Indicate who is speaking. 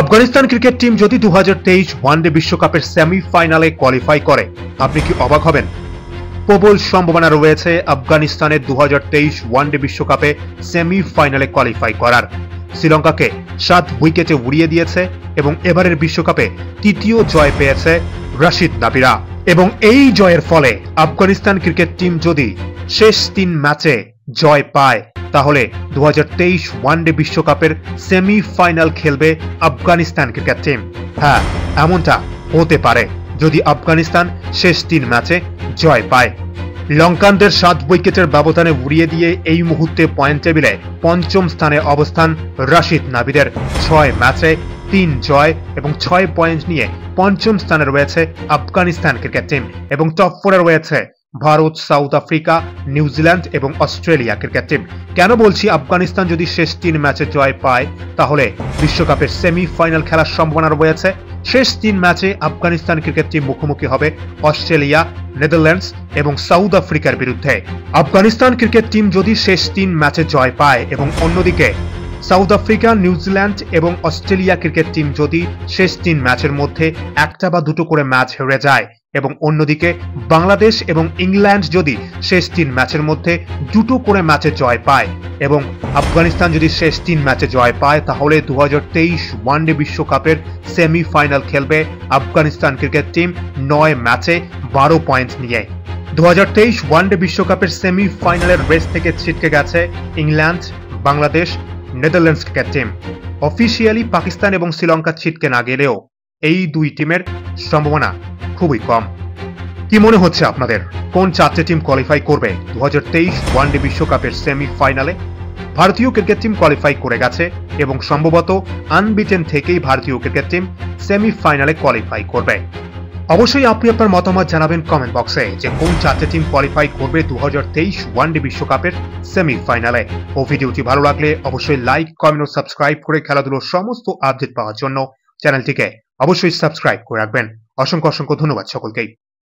Speaker 1: Afghanistan cricket team যদি দু one day বিশ্বকাপের সেমিফাইনালে কোয়ালিফাই করে, আপনি কি অবাক হবেন? প্রবল সম্ভাবনা রয়েছে আফগানিস্তানের দু ওয়ানডে বিশ্বকাপে সেমিফাইনালে কোয়ালিফাই করার। শ্রীলঙ্কাকে সাত উইকেটে উড়িয়ে দিয়েছে এবং এবারের বিশ্বকাপে তৃতীয় জয় পেয়েছে রাশিদ নাবিরা। এবং এই জয়ের ফলে আফগানিস্তান ক্রিকেট টিম যদি শেষ তিন ম্যাচে জয় পায় তাহলে দু ওয়ানডে বিশ্বকাপের সেমিফাইনাল খেলবে আফগানিস্তান ক্রিকেট টিম। হ্যাঁ এমনটা হতে পারে যদি আফগানিস্তান শেষ তিন ম্যাচে জয় পায়। লঙ্কানদের সাত উইকেটের ব্যবধানে উড়িয়ে দিয়ে এই মুহূর্তে পয়েন্ট টেবিলে পঞ্চম স্থানে অবস্থান রাশিদ নাবিদের। ছয় ম্যাচে তিন জয় এবং ছয় পয়েন্ট নিয়ে পঞ্চম স্থানে রয়েছে আফগানিস্তান ক্রিকেট টিম এবং টপ ফোরে রয়েছে ভারত, সাউথ আফ্রিকা নিউজিল্যান্ড এবং অস্ট্রেলিয়া ক্রিকেট টিম। কেন বলছি আফগানিস্তান যদি শেষ তিন ম্যাচে জয় পায়, তাহলে বিশ্বকাপের সেমিফাইনাল খেলার সম্ভাবনা রয়েছে। শেষ তিন ম্যাচে আফগানিস্তান ক্রিকেট টিম মুখোমুখি হবে অস্ট্রেলিয়া, নেদারল্যান্ডস এবং সাউথ আফ্রিকার বিরুদ্ধে। আফগানিস্তান ক্রিকেট টিম যদি শেষ তিন ম্যাচে জয় পায় এবং অন্যদিকে সাউথ আফ্রিকা নিউজিল্যান্ড এবং অস্ট্রেলিয়া ক্রিকেট টিম যদি শেষ তিন ম্যাচের মধ্যে একটা বা দুটো করে ম্যাচ হেরে যায় এবং অন্যদিকে বাংলাদেশ এবং ইংল্যান্ড যদি শেষ তিন ম্যাচের মধ্যে দুটো করে ম্যাচে জয় পায় এবং আফগানিস্তান যদি শেষ তিন ম্যাচে জয় পায়, তাহলে দু ওয়ানডে বিশ্বকাপের সেমিফাইনাল খেলবে আফগানিস্তান ক্রিকেট টিম নয় ম্যাচে বারো পয়েন্ট নিয়ে। দুহাজার তেইশ ওয়ানডে বিশ্বকাপের সেমিফাইনালের রেস থেকে ছিটকে গেছে England, Bangladesh, Netherlands cricket team. Officially Pakistan এবং শ্রীলঙ্কা ছিটকে না গেলেও এই দুই টিমের সম্ভাবনা খুবই কম। কি মনে হচ্ছে আপনাদের? কোন চারটে টিম কোয়ালিফাই করবে? দু ওয়ানডে বিশ্বকাপের সেমিফাইনালে ভারতীয় ক্রিকেট টিম কোয়ালিফাই করে গেছে এবং সম্ভবত আনবিটেন থেকেই ভারতীয় ক্রিকেট টিম সেমিফাইনালে কোয়ালিফাই করবে। অবশ্যই আপনি আপনার মতামত জানাবেন কমেন্ট বক্সে যে কোন চারটে টিম কোয়ালিফাই করবে দু ওয়ানডে বিশ্বকাপের সেমিফাইনালে ও ভিডিওটি ভালো লাগলে অবশ্যই লাইক কমেন্ট ও সাবস্ক্রাইব করে খেলাধুলোর সমস্ত আপডেট পাওয়ার জন্য চ্যানেলটিকে। অবশ্যই সাবস্ক্রাইব করে রাখবেন। অসংখ্য অসংখ্য ধন্যবাদ সকলকেই।